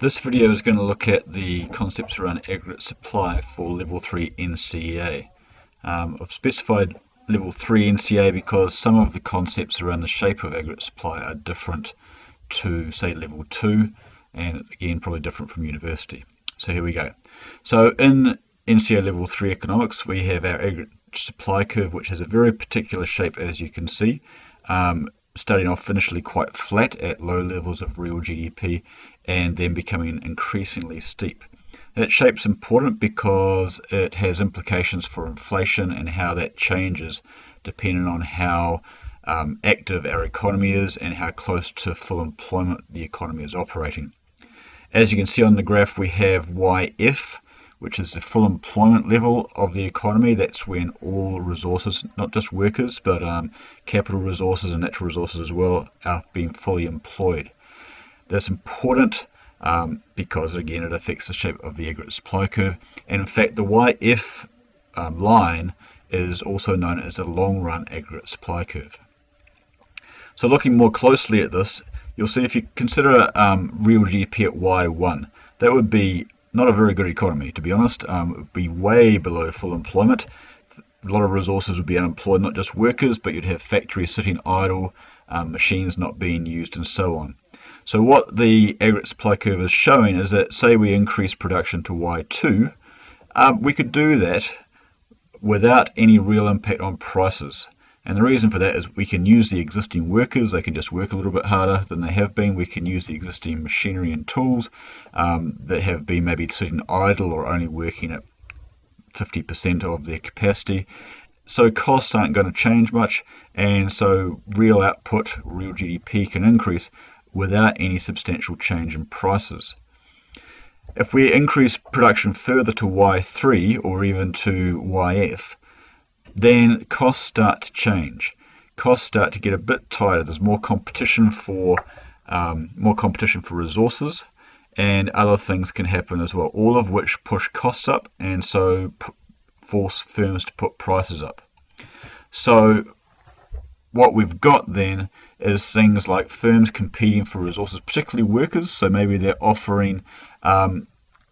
This video is going to look at the concepts around aggregate supply for level 3 NCEA. Um, I've specified level 3 NCEA because some of the concepts around the shape of aggregate supply are different to say level 2 and again probably different from university. So here we go. So in NCEA level 3 economics we have our aggregate supply curve which has a very particular shape as you can see. Um, starting off initially quite flat at low levels of real GDP and then becoming increasingly steep. That shape's important because it has implications for inflation and how that changes depending on how um, active our economy is and how close to full employment the economy is operating. As you can see on the graph, we have YF, which is the full employment level of the economy. That's when all resources, not just workers, but um, capital resources and natural resources as well, are being fully employed. That's important um, because, again, it affects the shape of the aggregate supply curve. And in fact, the YF um, line is also known as the long run aggregate supply curve. So looking more closely at this, you'll see if you consider um, real GDP at Y1, that would be not a very good economy, to be honest. Um, it would be way below full employment. A lot of resources would be unemployed, not just workers, but you'd have factories sitting idle, um, machines not being used, and so on. So what the aggregate supply curve is showing is that, say we increase production to Y2, um, we could do that without any real impact on prices. And the reason for that is we can use the existing workers, they can just work a little bit harder than they have been. We can use the existing machinery and tools um, that have been maybe sitting idle or only working at 50% of their capacity. So costs aren't going to change much, and so real output, real GDP can increase without any substantial change in prices. If we increase production further to Y3 or even to YF, then costs start to change. Costs start to get a bit tighter. There's more competition for um, more competition for resources, and other things can happen as well. All of which push costs up, and so force firms to put prices up. So what we've got then is things like firms competing for resources, particularly workers. So maybe they're offering um,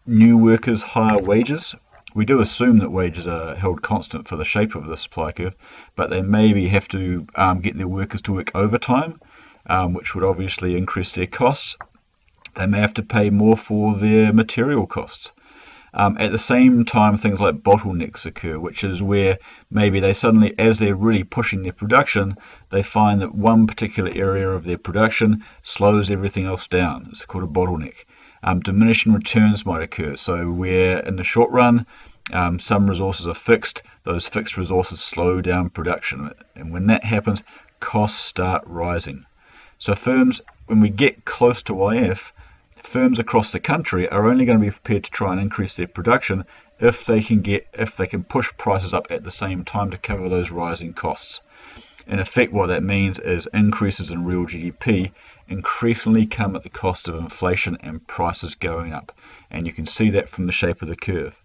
new workers higher wages we do assume that wages are held constant for the shape of the supply curve, but they maybe have to um, get their workers to work overtime, um, which would obviously increase their costs. They may have to pay more for their material costs. Um, at the same time, things like bottlenecks occur, which is where maybe they suddenly, as they're really pushing their production, they find that one particular area of their production slows everything else down. It's called a bottleneck um, diminishing returns might occur. So where in the short run, um, some resources are fixed, those fixed resources slow down production. And when that happens, costs start rising. So firms, when we get close to YF, firms across the country are only going to be prepared to try and increase their production if they can get if they can push prices up at the same time to cover those rising costs. In effect, what that means is increases in real GDP increasingly come at the cost of inflation and prices going up. And you can see that from the shape of the curve.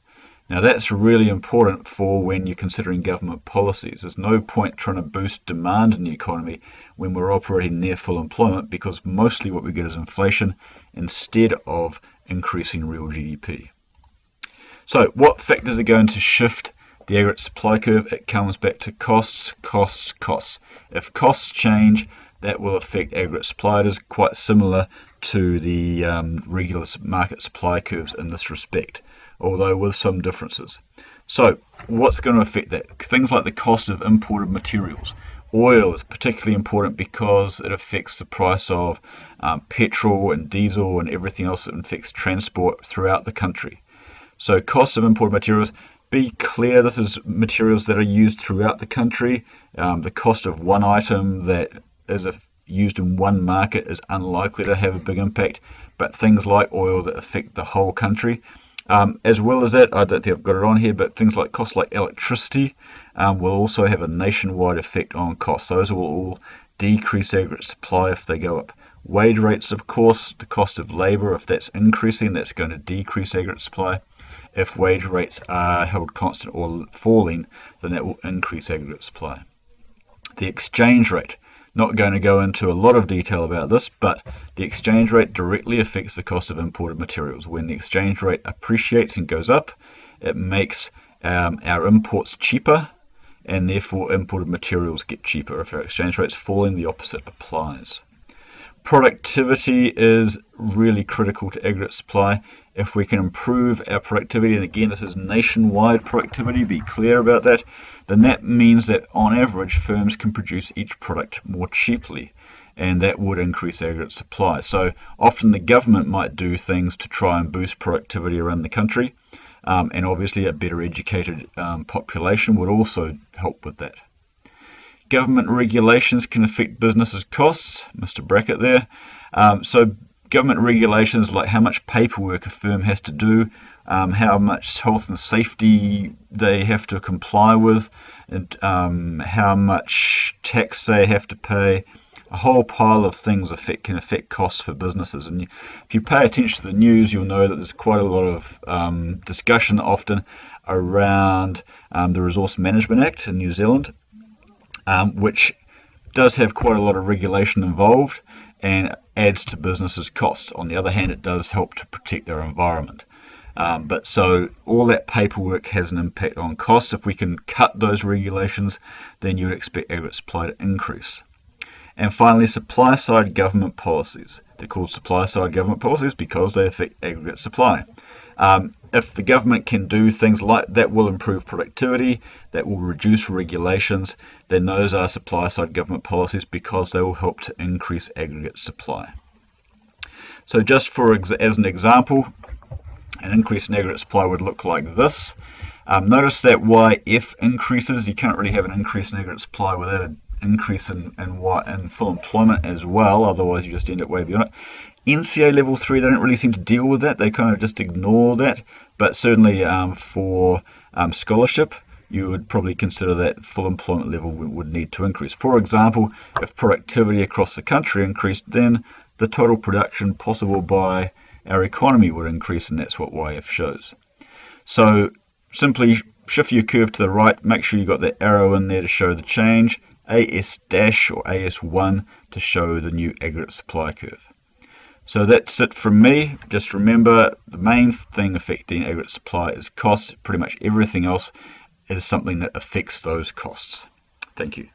Now that's really important for when you're considering government policies. There's no point trying to boost demand in the economy when we're operating near full employment because mostly what we get is inflation instead of increasing real GDP. So what factors are going to shift the aggregate supply curve? It comes back to costs, costs, costs. If costs change, that will affect aggregate supply. It is quite similar to the um, regular market supply curves in this respect, although with some differences. So what's going to affect that? Things like the cost of imported materials. Oil is particularly important because it affects the price of um, petrol and diesel and everything else that affects transport throughout the country. So costs of imported materials, be clear this is materials that are used throughout the country. Um, the cost of one item that is if used in one market is unlikely to have a big impact, but things like oil that affect the whole country. Um, as well as that, I don't think I've got it on here, but things like costs like electricity um, will also have a nationwide effect on costs. Those will all decrease aggregate supply if they go up. Wage rates, of course, the cost of labour, if that's increasing, that's going to decrease aggregate supply. If wage rates are held constant or falling, then that will increase aggregate supply. The exchange rate. Not going to go into a lot of detail about this, but the exchange rate directly affects the cost of imported materials. When the exchange rate appreciates and goes up, it makes um, our imports cheaper and therefore imported materials get cheaper. If our exchange rate's falling, the opposite applies. Productivity is really critical to aggregate supply. If we can improve our productivity, and again, this is nationwide productivity, be clear about that, then that means that on average, firms can produce each product more cheaply, and that would increase aggregate supply. So often the government might do things to try and boost productivity around the country, um, and obviously a better educated um, population would also help with that. Government regulations can affect businesses' costs, Mr. Brackett there. Um, so government regulations like how much paperwork a firm has to do, um, how much health and safety they have to comply with, and um, how much tax they have to pay. A whole pile of things affect, can affect costs for businesses. And if you pay attention to the news, you'll know that there's quite a lot of um, discussion often around um, the Resource Management Act in New Zealand um, which does have quite a lot of regulation involved and adds to businesses' costs. On the other hand, it does help to protect their environment. Um, but so all that paperwork has an impact on costs. If we can cut those regulations, then you would expect aggregate supply to increase. And finally, supply side government policies. They're called supply side government policies because they affect aggregate supply. Um, if the government can do things like that will improve productivity, that will reduce regulations, then those are supply side government policies because they will help to increase aggregate supply. So just for as an example, an increase in aggregate supply would look like this. Um, notice that YF increases, you can't really have an increase in aggregate supply without an increase in, in, what in full employment as well, otherwise you just end up way beyond it. NCEA level 3, they don't really seem to deal with that. They kind of just ignore that. But certainly um, for um, scholarship, you would probably consider that full employment level would need to increase. For example, if productivity across the country increased, then the total production possible by our economy would increase, and that's what YF shows. So simply shift your curve to the right, make sure you've got the arrow in there to show the change, AS dash or AS1 to show the new aggregate supply curve. So that's it from me. Just remember the main thing affecting aggregate supply is cost. Pretty much everything else is something that affects those costs. Thank you.